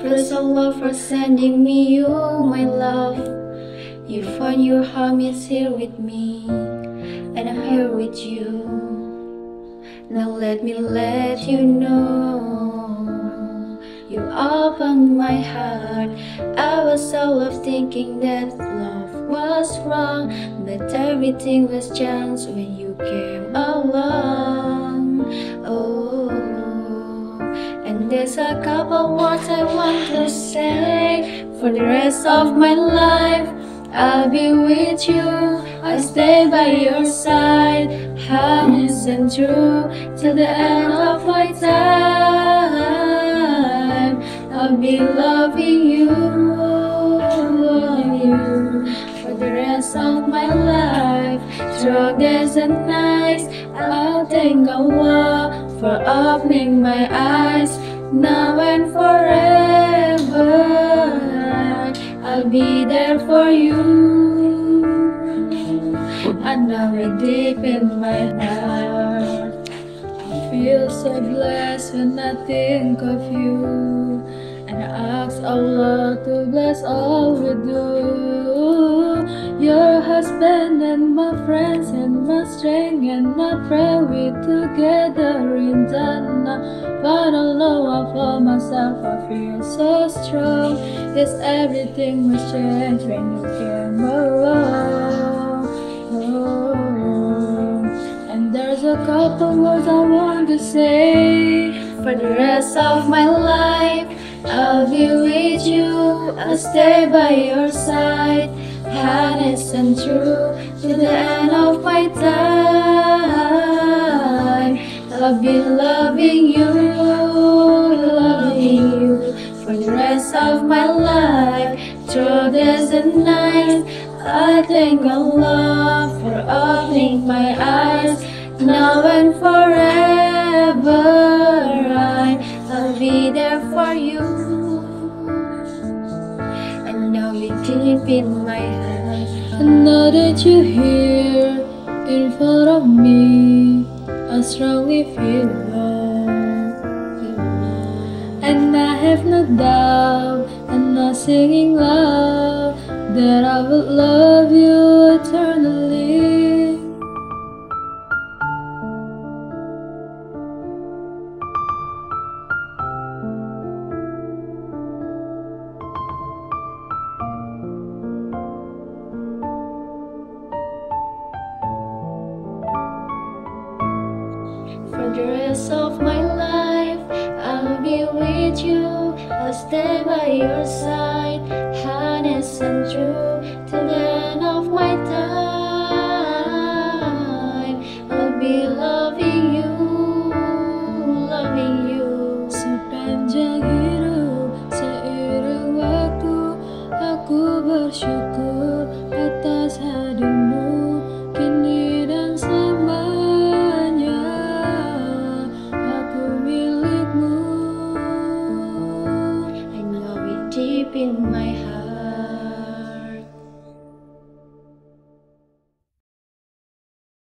There's Allah for sending me you, my love. You find your home is here with me, and I'm here with you. Now let me let you know You opened my heart I was so of thinking that love was wrong But everything was chance when you came along a couple words I want to say For the rest of my life I'll be with you I'll stay by your side, honest and true, till the end of my time. I'll be loving you, loving you for the rest of my life. Through days and nights, I'll thank Allah for opening my eyes now and forever. I'll be there for you. It deep in my heart. I feel so blessed when I think of you. And I ask Allah to bless all we do. Your husband and my friends and my strength and my pray we together in Jannah. But although I for myself, I feel so strong. Yes, everything was changed when you came along. And there's a couple words I want to say For the rest of my life I'll be with you I'll stay by your side Honest and true To the end of my time I'll be loving you Loving you For the rest of my life Through days and nights I thank Allah for opening my eyes now and forever. I, I'll be there for you. And now you deep in my heart. And now that you're here in front of me, strongly feel love. And I have no doubt, I'm singing love, that I will love you eternally. The rest of my life, I'll be with you. I'll stay by your side, honest and true, deep in my heart.